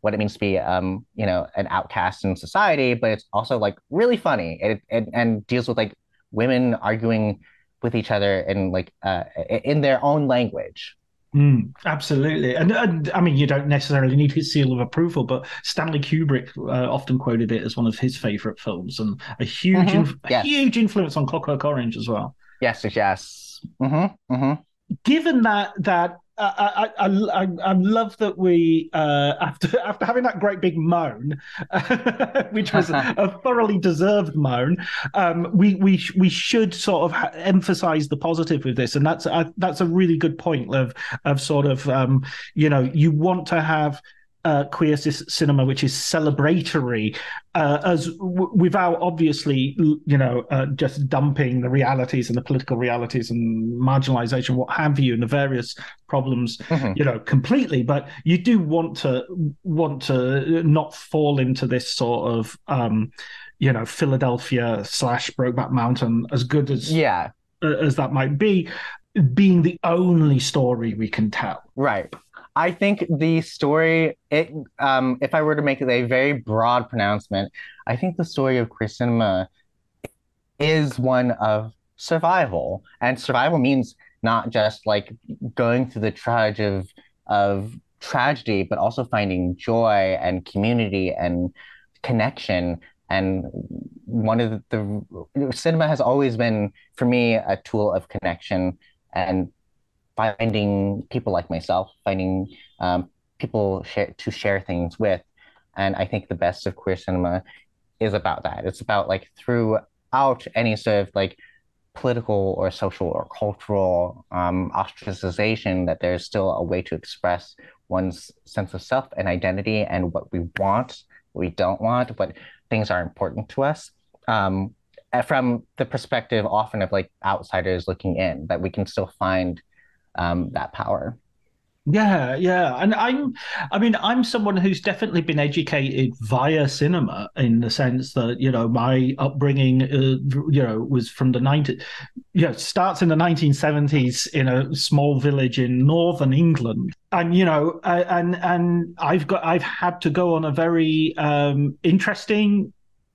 B: what it means to be um you know an outcast in society but it's also like really funny it, it and deals with like women arguing with each other and like uh in their own language
A: Mm, absolutely, and, and, I mean, you don't necessarily need his seal of approval, but Stanley Kubrick uh, often quoted it as one of his favorite films, and a huge, mm-hmm. inf- yes. huge influence on Clockwork Orange as well.
B: Yes, yes. Mm-hmm. Mm-hmm.
A: Given that that I, I, I, I love that we uh, after after having that great big moan, which was a thoroughly deserved moan, um, we we we should sort of emphasize the positive with this, and that's a, that's a really good point of of sort of um, you know you want to have uh, queer cinema, which is celebratory, uh, as w- without obviously, you know, uh, just dumping the realities and the political realities and marginalization, what have you, and the various problems, mm-hmm. you know, completely. But you do want to want to not fall into this sort of, um, you know, Philadelphia slash Brokeback Mountain, as good as
B: yeah
A: as that might be, being the only story we can tell.
B: Right. I think the story, it, um, if I were to make a very broad pronouncement, I think the story of cinema is one of survival, and survival means not just like going through the trudge of of tragedy, but also finding joy and community and connection. And one of the, the cinema has always been for me a tool of connection and finding people like myself, finding um, people share, to share things with. And I think the best of queer cinema is about that. It's about like throughout any sort of like political or social or cultural um, ostracization, that there's still a way to express one's sense of self and identity and what we want, what we don't want, what things are important to us. Um, from the perspective often of like outsiders looking in, that we can still find um, that power.
A: Yeah, yeah. And I'm, I mean, I'm someone who's definitely been educated via cinema in the sense that, you know, my upbringing, uh, you know, was from the 90s, you know, starts in the 1970s in a small village in northern England. And, you know, and, and I've got, I've had to go on a very um, interesting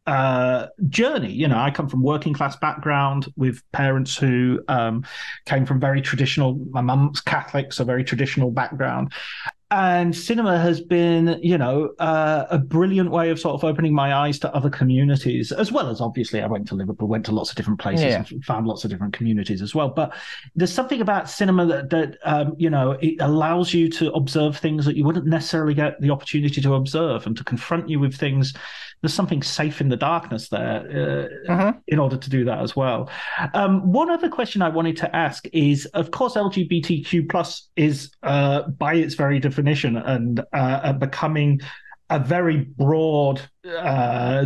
A: uh, journey. You know, I come from working class background with parents who um, came from very traditional. My mum's Catholic, so very traditional background, and cinema has been you know uh, a brilliant way of sort of opening my eyes to other communities as well as obviously i went to liverpool went to lots of different places yeah. and found lots of different communities as well but there's something about cinema that that um, you know it allows you to observe things that you wouldn't necessarily get the opportunity to observe and to confront you with things there's something safe in the darkness there uh, uh-huh. in order to do that as well um, one other question i wanted to ask is of course lgbtq plus is uh, by its very definition and uh, becoming a very broad, uh,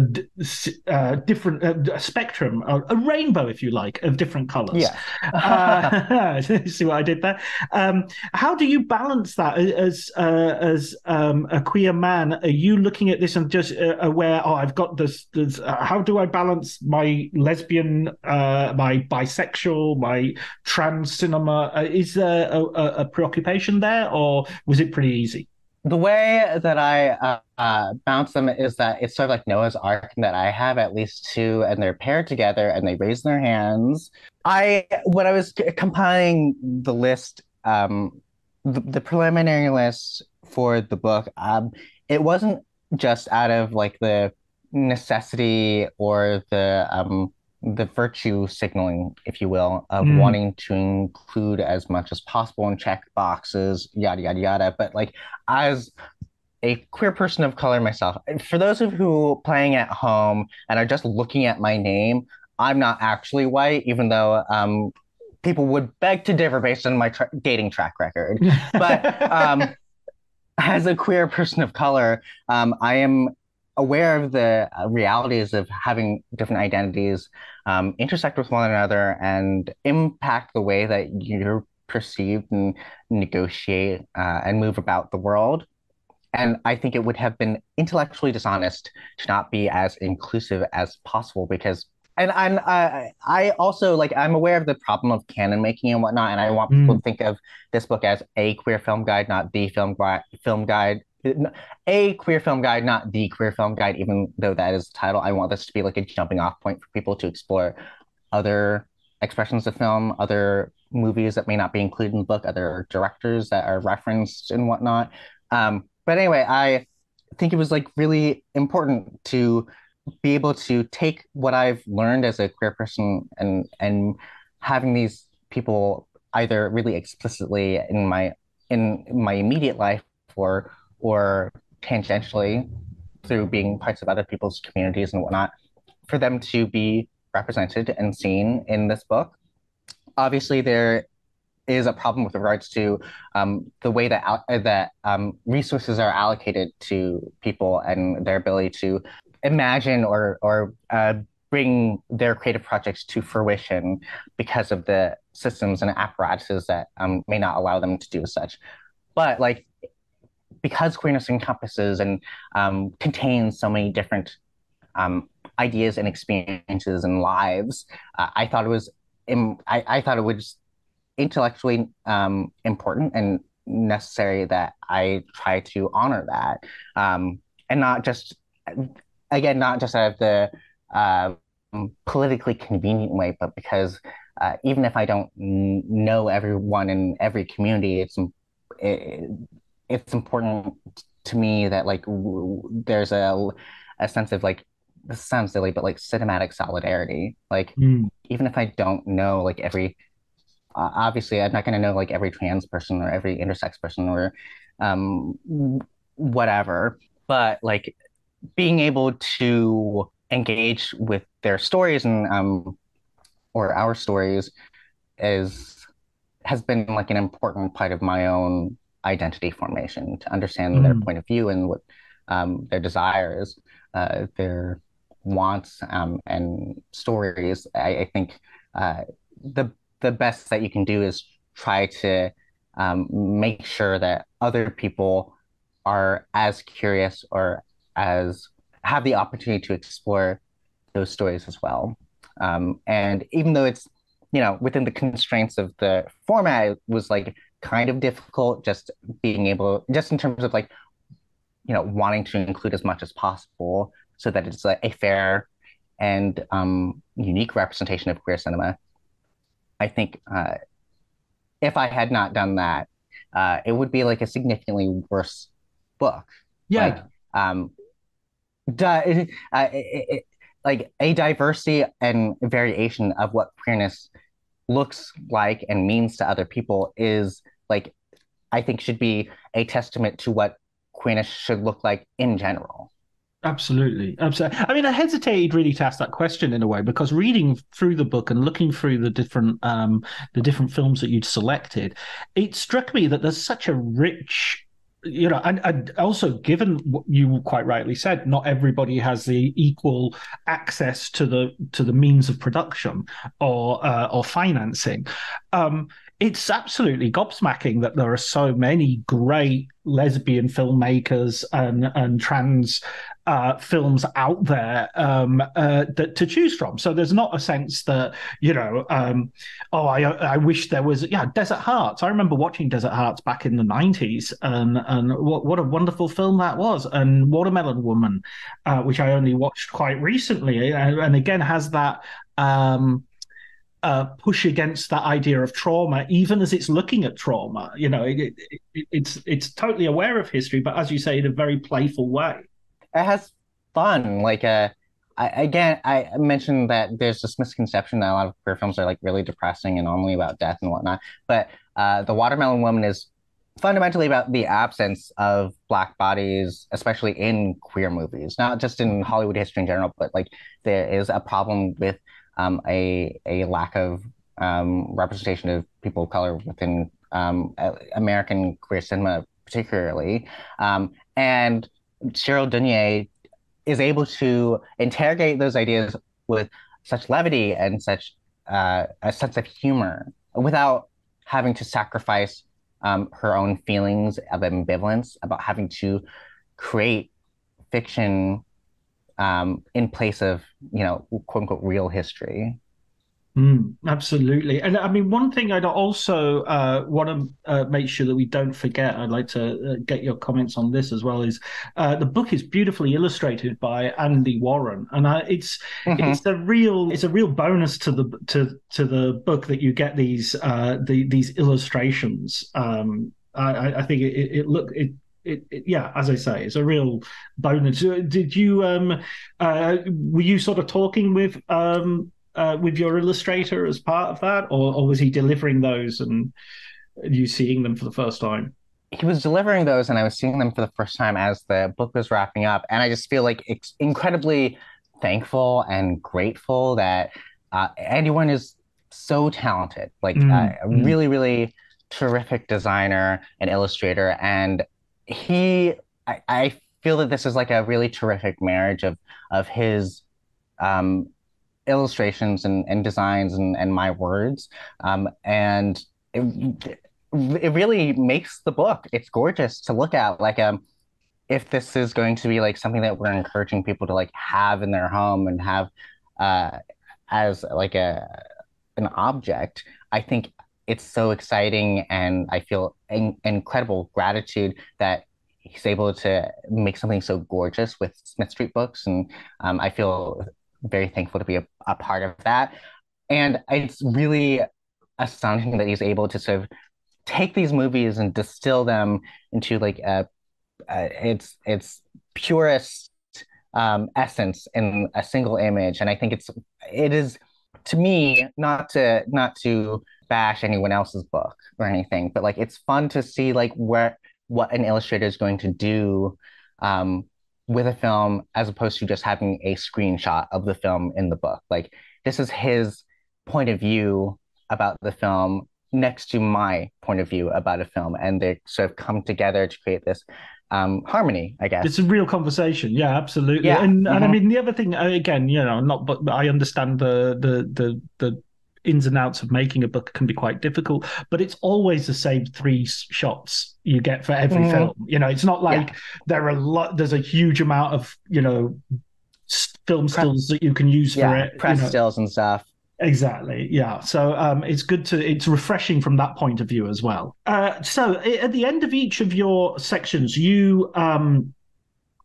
A: uh, different uh, spectrum, a, a, rainbow, if you like, of different colors.
B: Yeah.
A: Uh, see what I did there? Um, how do you balance that as uh, as um, a queer man? Are you looking at this and just uh, aware? Oh, I've got this. this how do I balance my lesbian, my bisexual, my trans cinema? is there a, a preoccupation there, or was it pretty easy?
B: The way that I uh, uh, bounce them is that it's sort of like Noah's Ark, that I have at least two, and they're paired together, and they raise their hands. I when I was compiling the list, um, the, the preliminary list for the book, um, it wasn't just out of like the necessity or the um, the virtue signaling, if you will, of mm. wanting to include as much as possible and check boxes, yada yada yada. But like as a queer person of color myself, for those of who playing at home and are just looking at my name, I'm not actually white, even though um, people would beg to differ based on my tra- dating track record. But um, as a queer person of color, um, I am aware of the uh, realities of having different identities um, intersect with one another and impact the way that you're perceived and negotiate uh, and move about the world. And I think it would have been intellectually dishonest to not be as inclusive as possible because and I'm uh, I also like I'm aware of the problem of canon making and whatnot, and I want people mm. to think of this book as a queer film guide, not the film guide. Film guide, a queer film guide, not the queer film guide, even though that is the title. I want this to be like a jumping off point for people to explore other expressions of film, other movies that may not be included in the book, other directors that are referenced and whatnot. Um, but anyway, I think it was like really important to be able to take what I've learned as a queer person and and having these people either really explicitly in my in my immediate life or or tangentially through being parts of other people's communities and whatnot, for them to be represented and seen in this book. Obviously, there is a problem with regards to um, the way that uh, that um, resources are allocated to people and their ability to imagine or or uh, bring their creative projects to fruition because of the systems and apparatuses that um, may not allow them to do such. But like because queerness encompasses and um, contains so many different um, ideas and experiences and lives, uh, I thought it was Im- I, I thought it was intellectually um, important and necessary that I try to honor that, um, and not just again not just out of the uh, politically convenient way, but because uh, even if I don't know everyone in every community, it's it, it's important to me that like w- there's a a sense of like this sounds silly, but like cinematic solidarity. Like
A: Mm.
B: even if I don't know like every uh, obviously I'm not going to know like every trans person or every intersex person or um whatever, but like being able to engage with their stories and um or our stories is has been like an important part of my own identity formation to understand their
A: Mm.
B: point of view and what um, their desires, uh, their wants, um, and stories. I, I think uh, the the best that you can do is try to um, make sure that other people are as curious or as have the opportunity to explore those stories as well. Um, and even though it's you know, within the constraints of the format, it was like kind of difficult just being able, just in terms of like, you know, wanting to include as much as possible so that it's a, a fair and um, unique representation of queer cinema. I think uh, if I had not done that, uh, it would be like a significantly worse book.
A: Yeah.
B: Like, um, di- uh, it, it, like a diversity and variation of what queerness looks like and means to other people is like I think should be a testament to what queerness should look like in general.
A: Absolutely, absolutely. I mean, I hesitated really to ask that question in a way because reading through the book and looking through the different um, the different films that you'd selected, it struck me that there's such a rich, you know, and, and also given what you quite rightly said, not everybody has the equal access to the to the means of production or uh, or financing. Um, it's absolutely gobsmacking that there are so many great lesbian filmmakers and and trans uh, films out there um, uh, that, to choose from. So there's not a sense that you know, um, oh, I I wish there was. Yeah, Desert Hearts. I remember watching Desert Hearts back in the '90s, and and what what a wonderful film that was. And Watermelon Woman, uh, which I only watched quite recently, and, and again has that. Um, uh, push against that idea of trauma, even as it's looking at trauma. You know, it, it, it, it's it's totally aware of history, but as you say, in a very playful way.
B: It has fun. Like, uh, I, again, I mentioned that there's this misconception that a lot of queer films are like really depressing and only about death and whatnot. But uh, The Watermelon Woman is fundamentally about the absence of black bodies, especially in queer movies, not just in Hollywood history in general, but like there is a problem with um, a a lack of um, representation of people of color within um, American queer cinema, particularly. Um, and Cheryl Dunye is able to interrogate those ideas with such levity and such uh, a sense of humor without having to sacrifice um, her own feelings of ambivalence about having to create fiction um, in place of you know quote unquote real history.
A: Mm, absolutely, and I mean one thing I'd also uh, want to uh, make sure that we don't forget. I'd like to uh, get your comments on this as well. Is uh, the book is beautifully illustrated by Andy Warren, and it's mm-hmm. it's a real it's a real bonus to the to to the book that you get these uh, the these illustrations. Um, I, I think it, it look it it, it, yeah, as I say, it's a real bonus. Did you um uh were you sort of talking with um uh with your illustrator as part of that, or, or was he delivering those and you seeing them for the first time?
B: He was delivering those, and I was seeing them for the first time as the book was wrapping up, and I just feel like it's incredibly thankful and grateful that uh, Warren is so talented, like mm, uh, mm. really, really terrific designer and illustrator, and he I, I feel that this is like a really terrific marriage of of his um, illustrations and, and designs and, and my words. Um, and it, it really makes the book. It's gorgeous to look at like um if this is going to be like something that we're encouraging people to like have in their home and have uh as like a an object i think it's so exciting and I feel in- incredible gratitude that he's able to make something so gorgeous with Smith Street Books. And um, I feel very thankful to be a, a part of that. And it's really astonishing that he's able to sort of take these movies and distill them into like a, a its its purest um, essence in a single image, and I think it's it is to me not to not to bash anyone else's book or anything, but like it's fun to see like where what an illustrator is going to do um, with a film as opposed to just having a screenshot of the film in the book. Like this is his point of view about the film next to my point of view about a film, and they sort of come together to create this um, harmony, I guess.
A: It's a real conversation. Yeah, absolutely. Yeah. And, mm-hmm. and I mm-hmm. mean, the other thing, uh, again, you know, not, but I understand the, the, the, the, ins and outs of making a book can be quite difficult, but it's always the same three shots you get for every mm. film. You know, it's not like yeah. there are a lot. There's a huge amount of you know film stills that you can use yeah, for it.
B: Press
A: you know.
B: stills and stuff.
A: Exactly. Yeah. So um, it's good to it's refreshing from that point of view as well. Uh, so at the end of each of your sections, you um,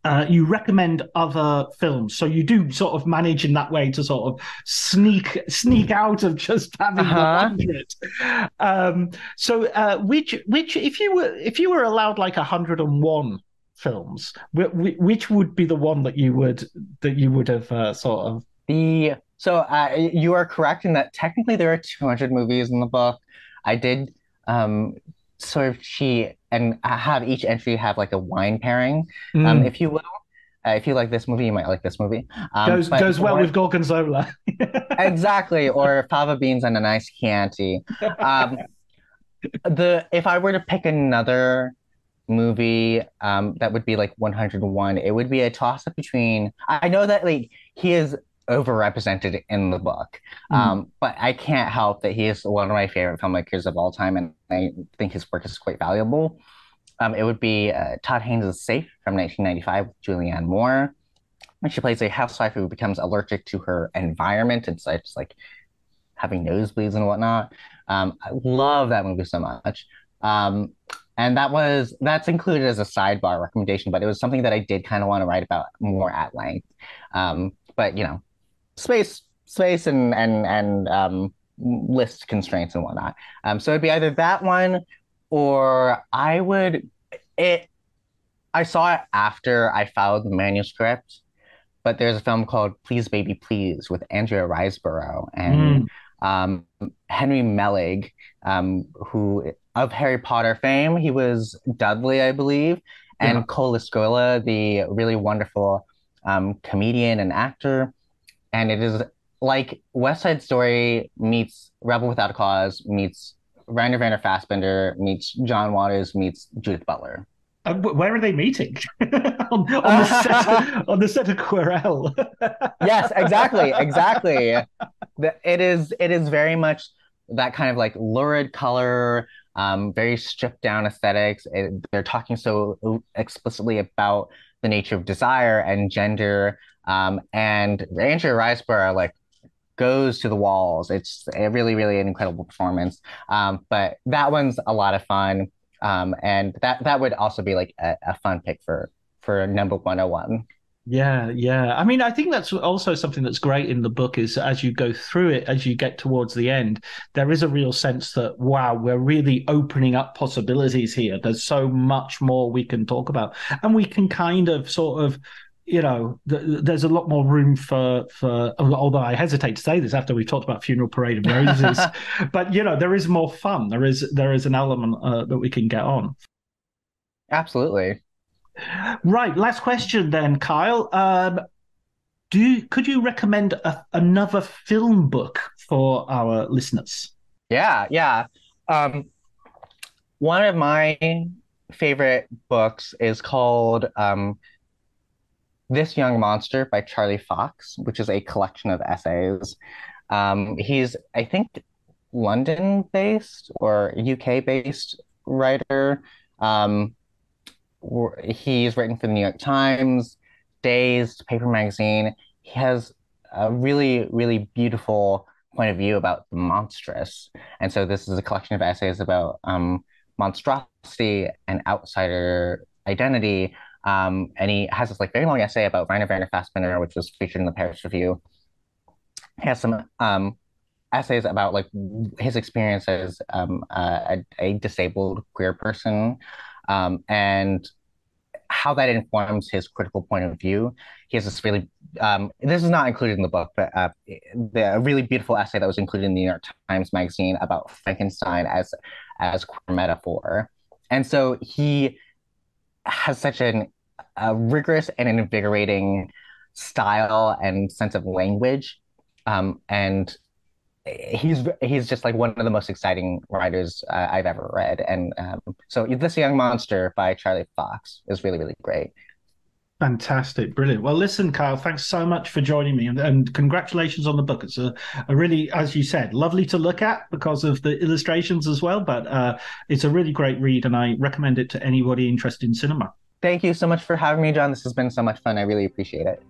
A: uh, you recommend other films. So you do sort of manage in that way to sort of sneak sneak out of just having uh-huh. hundred. Um, so uh, which which if you were if you were allowed like hundred and one films, which would be the one that you would that you would have uh, sort of
B: the so uh, you are correct in that technically there are 200 movies in the book. I did um, sort of cheat and have each entry have like a wine pairing, um, mm. um, if you will. Uh, if you like this movie, you might like this movie.
A: Um, goes goes well with gorgonzola.
B: exactly, or fava beans and a nice Chianti. Um, the if I were to pick another movie um, that would be like 101, it would be a toss up between. I know that like he is overrepresented in the book. Mm. Um, but I can't help that he is one of my favorite filmmakers of all time, and I think his work is quite valuable. Um, it would be uh, Todd Haynes' Safe from 1995 with Julianne Moore. She plays a housewife who becomes allergic to her environment and starts like having nosebleeds and whatnot. Um, I love that movie so much. Um, and that was that's included as a sidebar recommendation, but it was something that I did kind of want to write about more at length. Um, but you know, space space and and and um, list constraints and whatnot. Um, so it'd be either that one or I would it. I saw it after I followed the manuscript, but there's a film called Please Baby Please with Andrea Riseborough and mm. um, Henry Melling, um, who of Harry Potter fame, he was Dudley, I believe, and yeah. Cole Escola, the really wonderful um, comedian and actor and it is like West Side Story meets Rebel Without a Cause meets Rainer Werner Fassbinder meets John Waters meets Judith Butler.
A: Uh, where are they meeting? on, on, the set, on the set of Querelle.
B: yes, exactly, exactly. it is. It is very much that kind of like lurid color, um, very stripped down aesthetics. It, they're talking so explicitly about the nature of desire and gender um, and Andrea Riseborough like goes to the walls. It's a really, really an incredible performance. Um, but that one's a lot of fun. Um, and that that would also be like a, a fun pick for for number 101.
A: Yeah, yeah. I mean, I think that's also something that's great in the book is as you go through it, as you get towards the end, there is a real sense that wow, we're really opening up possibilities here. There's so much more we can talk about, and we can kind of sort of you know, th- there's a lot more room for for. Although I hesitate to say this after we've talked about funeral parade of roses, but you know, there is more fun. There is there is an element uh, that we can get on.
B: Absolutely.
A: Right. Last question then, Kyle. Um, do you, could you recommend a, another film book for our listeners?
B: Yeah, yeah. Um, one of my favorite books is called um, this Young Monster by Charlie Fox, which is a collection of essays. Um, he's, I think, London based or UK based writer. Um, he's written for the New York Times, Dazed, Paper Magazine. He has a really, really beautiful point of view about the monstrous. And so this is a collection of essays about um, monstrosity and outsider identity um, and he has this like very long essay about Rainer Werner Fassbinder, which was featured in the Paris Review. He has some um, essays about like his experience as um, a, a, disabled queer person, um, and how that informs his critical point of view. He has this really, um, this is not included in the book, but uh, the, a really beautiful essay that was included in the New York Times Magazine about Frankenstein as as queer metaphor. And so he has such an, a rigorous and invigorating style and sense of language. Um, and he's he's just like one of the most exciting writers uh, I've ever read. And um, so this young monster by Charlie Fox is really really great.
A: Fantastic, brilliant. Well, listen, Kyle, thanks so much for joining me, and, and congratulations on the book. It's a, a, really, as you said, lovely to look at because of the illustrations as well. But uh, it's a really great read, and I recommend it to anybody interested in cinema.
B: Thank you so much for having me, John. This has been so much fun. I really appreciate it.